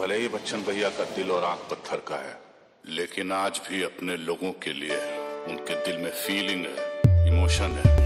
भले ही बच्चन भैया का दिल और आँख पत्थर का है, लेकिन आज भी अपने लोगों के लिए उनके दिल में फीलिंग है इमोशन है।